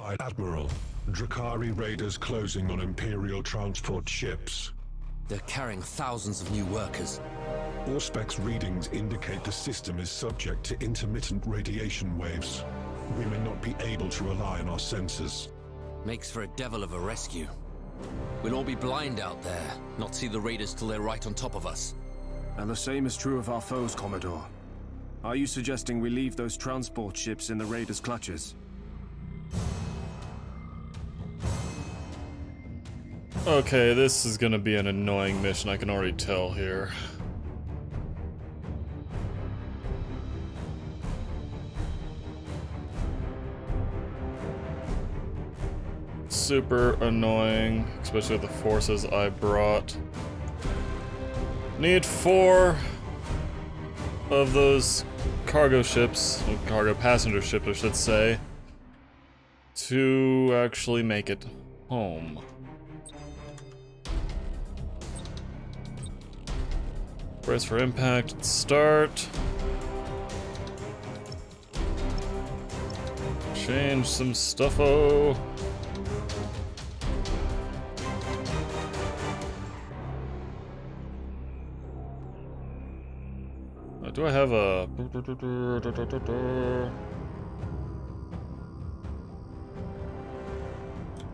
High Admiral, Drukhari raiders closing on Imperial transport ships. They're carrying thousands of new workers. Auspex readings indicate the system is subject to intermittent radiation waves. We may not be able to rely on our sensors. Makes for a devil of a rescue. We'll all be blind out there, not see the raiders till they're right on top of us. And the same is true of our foes, Commodore. Are you suggesting we leave those transport ships in the raiders' clutches? Okay, this is gonna be an annoying mission, I can already tell here. Super annoying, especially with the forces I brought. Need four of those cargo ships, cargo passenger ships I should say, to actually make it home. Brace for impact, start. Change some stuffo. Uh, do I have a...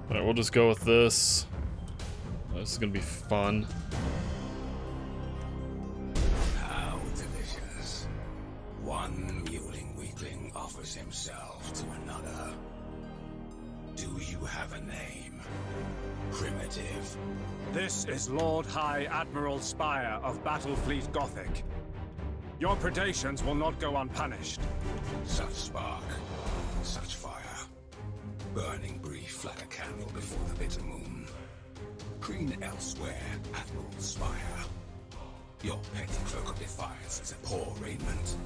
Alright, we'll just go with this. This is gonna be fun. Himself to another. Do you have a name? Primitive. This is Lord High Admiral Spire of Battlefleet Gothic. Your predations will not go unpunished. Such spark, such fire. Burning brief like a candle before the bitter moon. Green elsewhere, Admiral Spire. Your petty cloak of defiance is a poor raiment.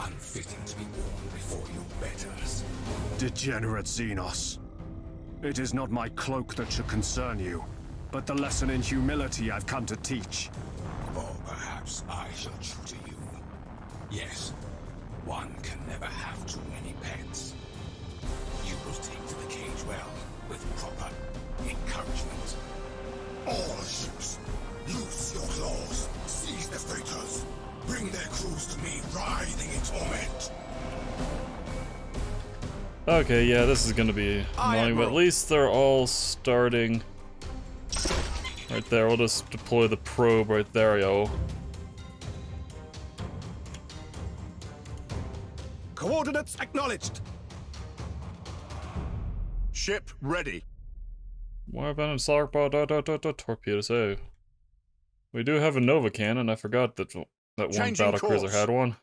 Unfitting to be worn before your betters. Degenerate Xenos. It is not my cloak that should concern you, but the lesson in humility I've come to teach. Or perhaps I shall tutor you. Yes, one Okay, yeah, this is gonna be annoying, but at least they're all starting right there. We'll just deploy the probe right there, yo. Coordinates acknowledged. Ship ready. More than a solar ball, da, da, da, da, torpedoes. Hey, we do have a Nova cannon. I forgot that that one Changing battle cruiser course. had one.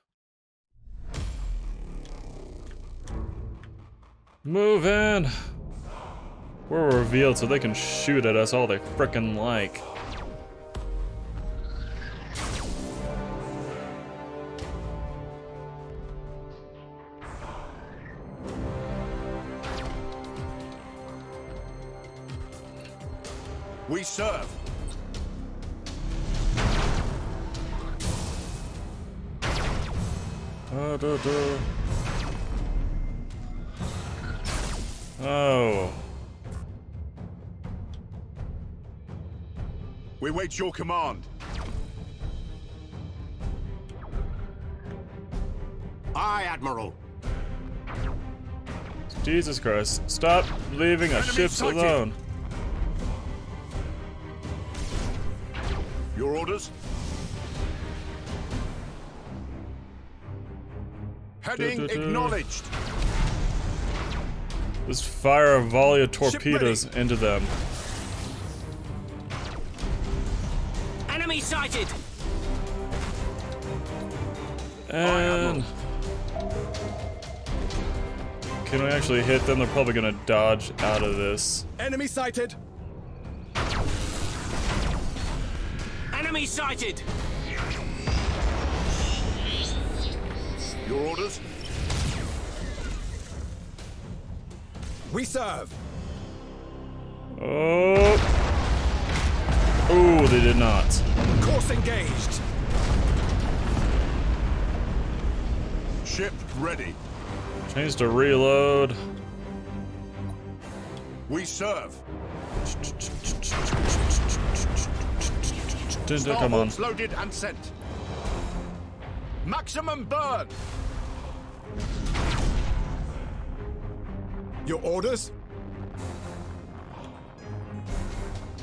Move in. We're revealed so they can shoot at us all they frickin' like. We serve. Da, da, da. Oh. We wait your command. Aye, Admiral. Jesus Christ. Stop leaving our Enemy ships sighted. alone. Your orders? Heading acknowledged. Just fire a volley of torpedoes into them. Enemy sighted! And can we actually hit them? They're probably gonna dodge out of this. Enemy sighted. Enemy sighted! Your orders? We serve. Oh. Oh, they did not. Course engaged. Ship ready. Change to reload. We serve. Dun, dun, Come on. Loaded and sent. Maximum burn. Your orders?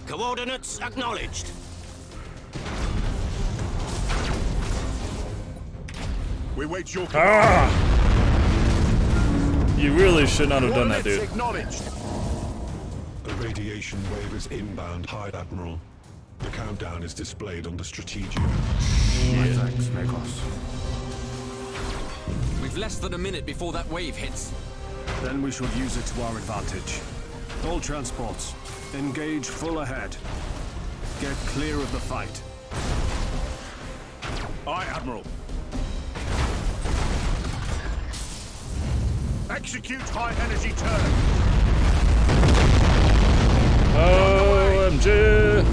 Coordinates acknowledged. We wait your command. Ah! You really should not have done that, dude. acknowledged. A radiation wave is inbound, High Admiral. The countdown is displayed on the strategic. Thanks, Magos. We've less than a minute before that wave hits. Then we should use it to our advantage. All transports, engage full ahead. Get clear of the fight. Aye, Admiral. Execute high energy turn. OMG!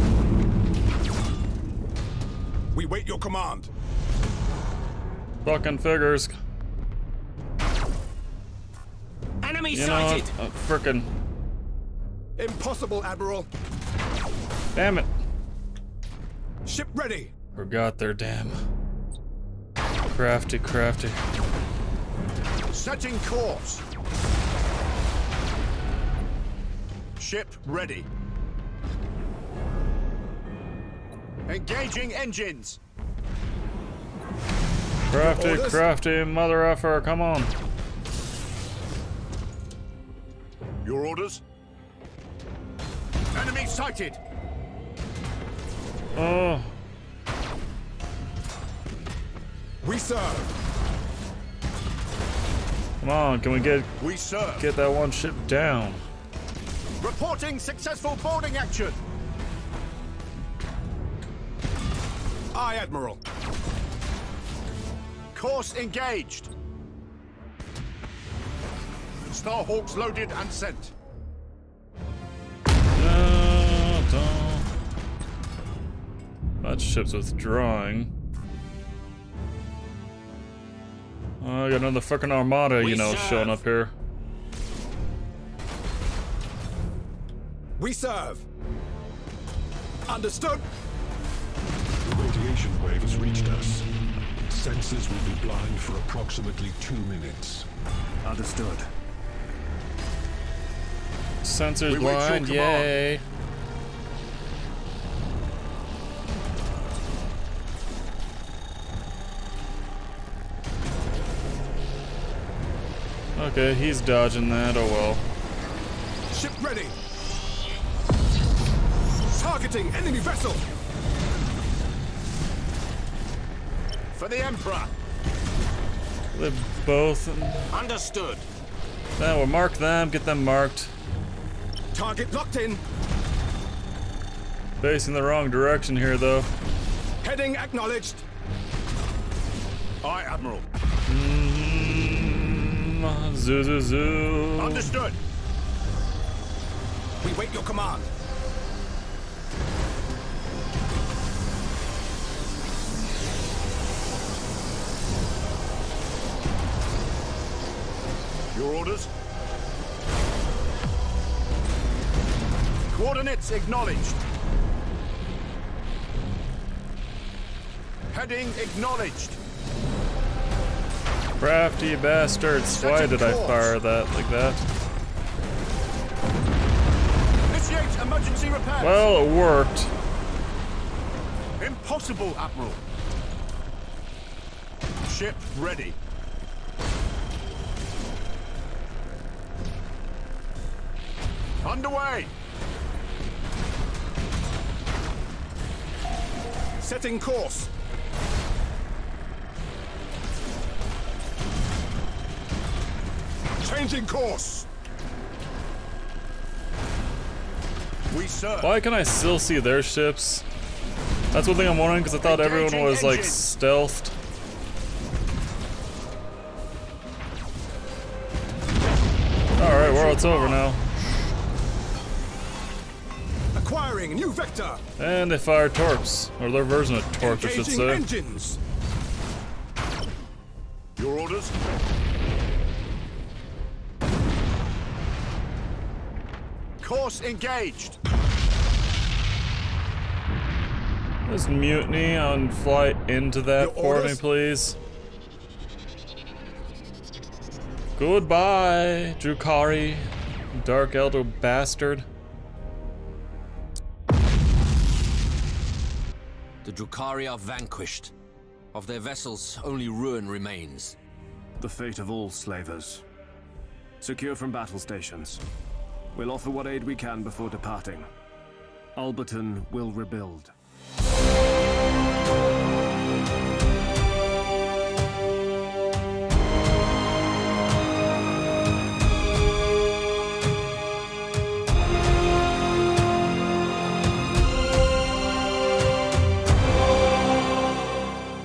We wait your command. Fucking figures. Enemy You know sighted. what? Uh, frickin' Impossible, Admiral. damn it. Ship ready. Forgot their damn. Crafty, crafty. Setting course. Ship ready. Engaging engines. Crafty, crafty, mother effer, come on. Your orders. Enemy sighted. Oh, We serve. come on, can we get We serve. get that one ship down? Reporting successful boarding action. Aye, Admiral. Course engaged. Starhawks loaded and sent. Dun, dun. That ship's withdrawing. Oh, I got another fucking armada, We you know, showing up here. We serve. Understood. The radiation wave has reached us. Sensors will be blind for approximately two minutes. Understood. Sensors We blind, command. yay. Okay, he's dodging that, oh well. Ship ready. Targeting enemy vessel. For the Emperor. They both. Understood. Now we'll mark them, get them marked. Target locked in. Facing the wrong direction here, though. Heading acknowledged. Aye, Admiral. Mm, zoo, zoo, zoo. Understood. We wait your command. Your orders. Coordinates acknowledged. Heading acknowledged. Crafty bastards. Why did I fire that like that? Initiate emergency repairs. Well, it worked. Impossible, Admiral. Ship ready. Underway. Setting course. Changing course. We serve. Why can I still see their ships? That's one thing I'm wondering because I thought everyone Engaging was like stealthed. Alright, well, it's over now. Acquiring new vector. And they fire torps. Or their version of torps, I should Engaging say. engines. Your orders. Course engaged. There's mutiny on flight into that Your for me, please. Goodbye, Drukhari, Dark Eldar bastard. The Drukhari are vanquished. Of their vessels, only ruin remains. The fate of all slavers. Secure from battle stations. We'll offer what aid we can before departing. Albitern will rebuild.